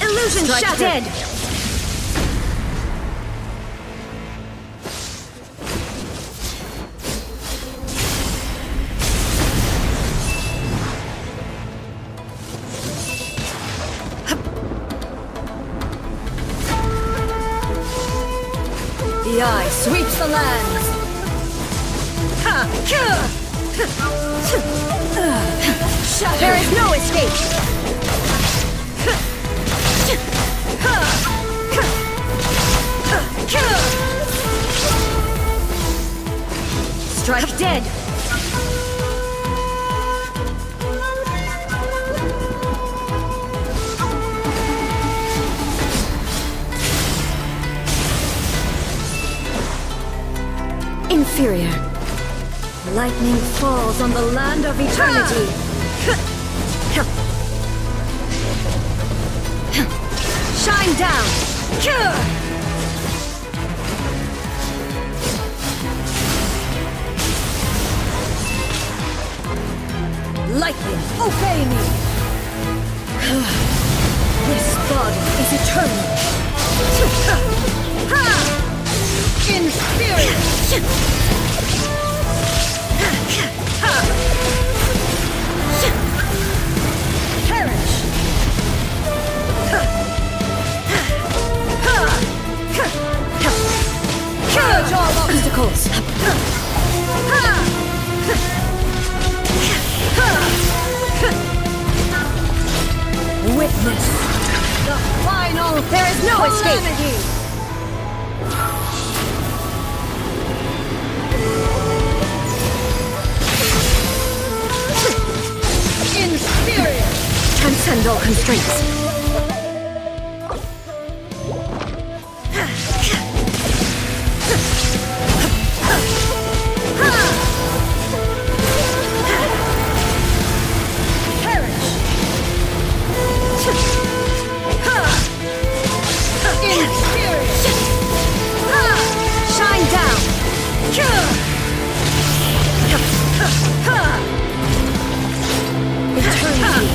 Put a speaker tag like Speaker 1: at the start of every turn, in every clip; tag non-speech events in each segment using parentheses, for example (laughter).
Speaker 1: Illusion
Speaker 2: Strike
Speaker 1: shattered!
Speaker 2: dead. The eye sweeps the lands. (laughs) There is no escape. Strike dead. Inferior. Lightning falls on the land of eternity. Shine down. Lightning, obey me. (sighs) This body is eternal. (laughs) In spirit. No escape. In spirit. Transcend all constraints.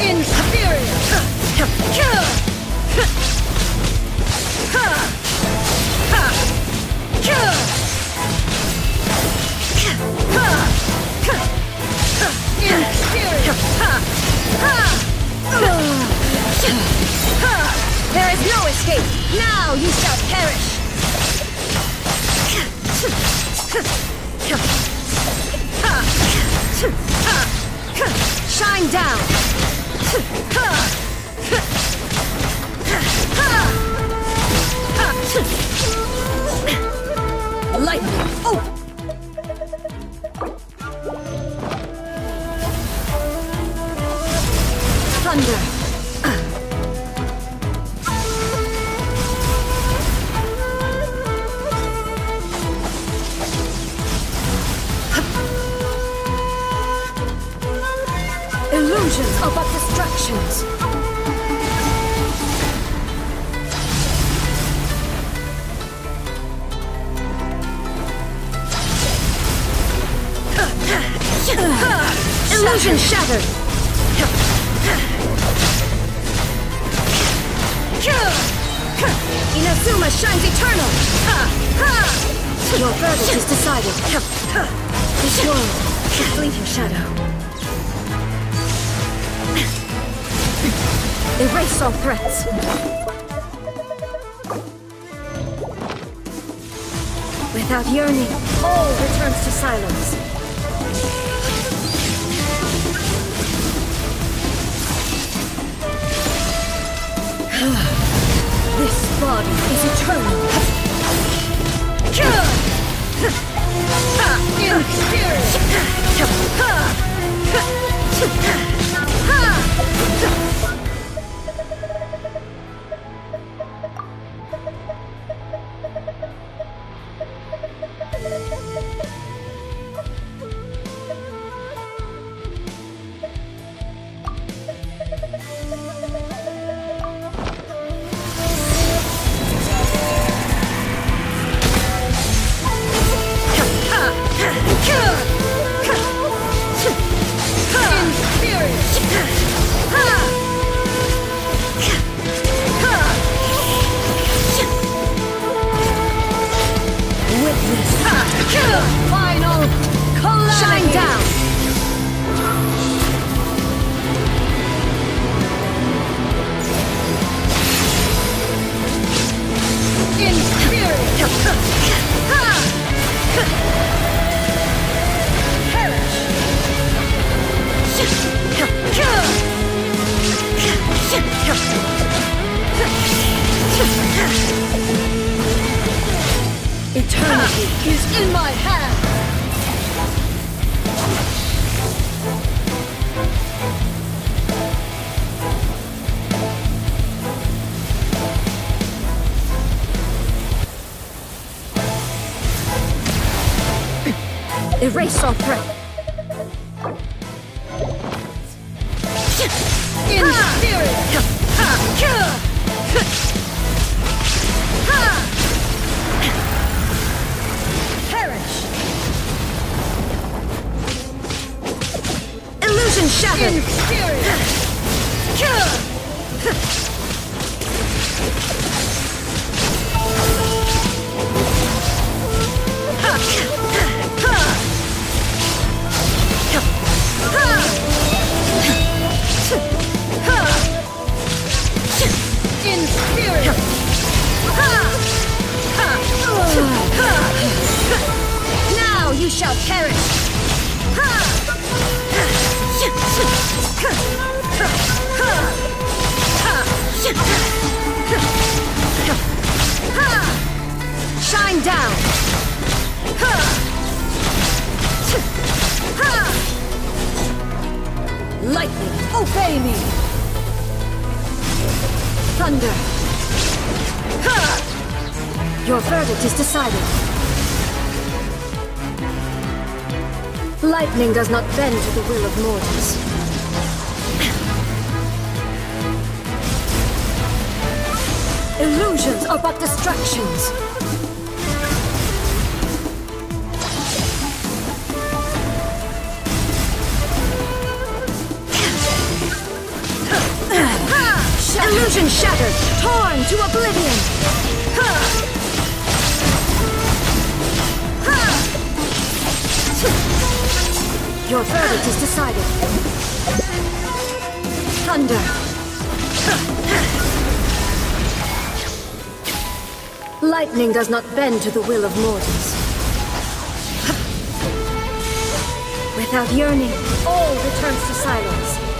Speaker 2: In Shine down. Distractions. Illusion shattered. Inazuma shines eternal. Your verdict is decided. This world, fleeting shadow. Erase all threats. Without yearning, all returns to silence. (sighs) This body is eternal. Erase all threat.
Speaker 1: In spirit!
Speaker 2: Perish. Illusion shattered.
Speaker 1: In spirit!
Speaker 2: Shine down. Lightning, obey me. Thunder. Your verdict is decided. Lightning does not bend to the will of mortals. Illusions are but distractions. Illusion shattered, torn to oblivion. Your verdict is decided. Thunder. Lightning does not bend to the will of mortals. Without yearning, all returns to silence.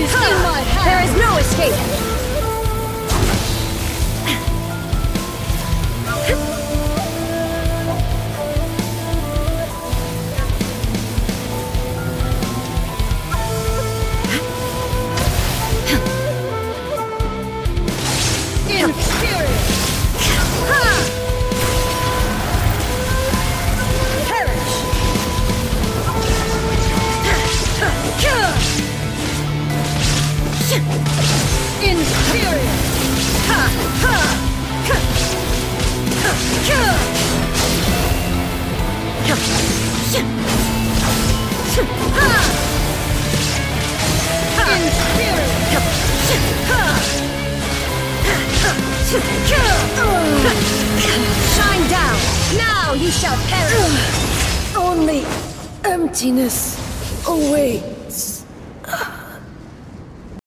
Speaker 2: Is
Speaker 1: in
Speaker 2: my. There is no escape. Shine down. Now you shall perish.
Speaker 3: Only emptiness away.